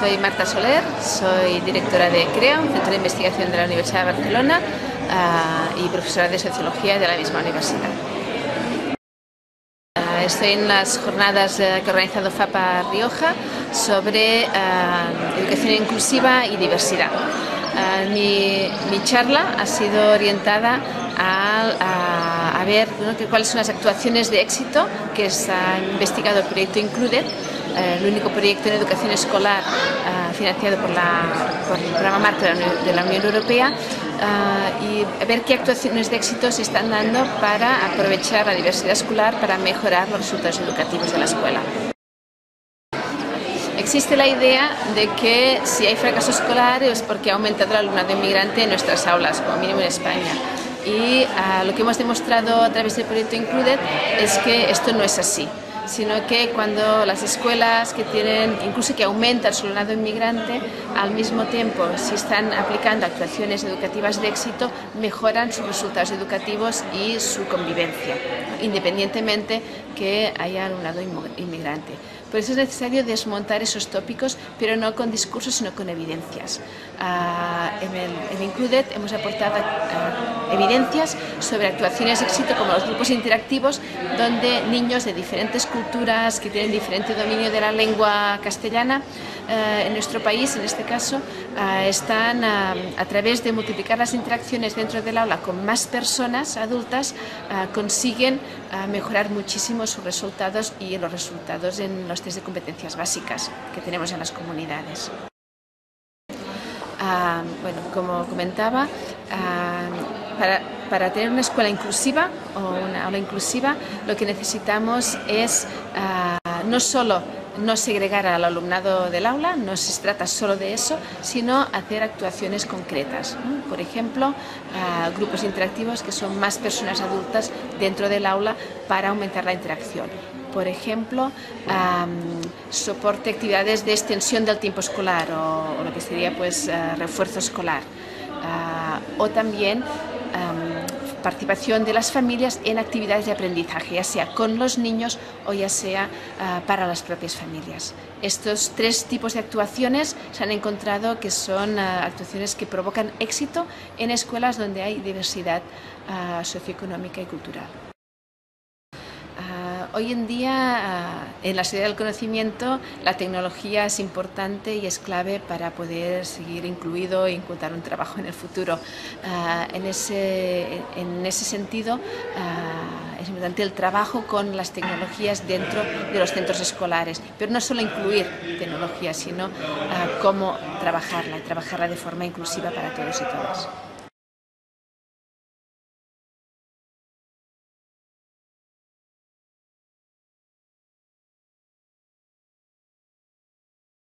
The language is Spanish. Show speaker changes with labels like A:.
A: soy Marta Soler, soy directora de CREA, un centro de investigación de la Universidad de Barcelona uh, y profesora de Sociología de la misma universidad. Uh, estoy en las jornadas uh, que ha organizado FAPA Rioja sobre educación inclusiva y diversidad. Mi, mi, charla ha sido orientada a, a, a ver ¿no? cuáles son las actuaciones de éxito que se ha investigado el proyecto Included el único proyecto en educación escolar eh, financiado por, el programa Marco de la, Unión Europea eh, y ver qué actuaciones de éxito se están dando para aprovechar la diversidad escolar para mejorar los resultados educativos de la escuela. Existe la idea de que si hay fracaso escolar es porque ha aumentado el alumnado inmigrante en nuestras aulas, como mínimo en España. Y lo que hemos demostrado a través del proyecto Included es que esto no es así sino que cuando las escuelas que tienen, incluso que aumentan su alumnado inmigrante, al mismo tiempo, si están aplicando actuaciones educativas de éxito, mejoran sus resultados educativos y su convivencia, independientemente que haya alumnado inmigrante. Por eso es necesario desmontar esos tópicos, pero no con discursos, sino con evidencias. Uh, en, el, en hemos aportado uh, evidencias sobre actuaciones de éxito como los grupos interactivos, donde niños de diferentes culturas, que tienen diferente dominio de la lengua castellana, uh, en nuestro país, en este caso, están a través de multiplicar las interacciones dentro del aula con más personas adultas, consiguen mejorar muchísimo sus resultados y los resultados en los test de competencias básicas que tenemos en las comunidades. Uh, bueno, como comentaba, uh, para, para, tener una escuela inclusiva o una aula inclusiva, lo que necesitamos es uh, no solo no segregar al alumnado del aula, no se trata solo de eso, sino hacer actuaciones concretas. Por ejemplo, grupos interactivos que son más personas adultas dentro del aula para aumentar la interacción. Por ejemplo, um, soporte actividades de extensión del tiempo escolar o, lo que sería pues, uh, refuerzo escolar. Uh, o también participación de las familias en actividades de aprendizaje, ya sea con los niños o ya sea uh, para las propias familias. Estos tres tipos de actuaciones se han encontrado que son uh, actuaciones que provocan éxito en escuelas donde hay diversidad uh, socioeconómica y cultural. Hoy en día, en la sociedad del conocimiento, la tecnología es importante y es clave para poder seguir incluido e encontrar un trabajo en el futuro. En ese, en ese sentido, es importante el trabajo con las tecnologías dentro de los centros escolares, pero no solo incluir tecnología, sino cómo trabajarla y trabajarla de forma inclusiva para todos y todas.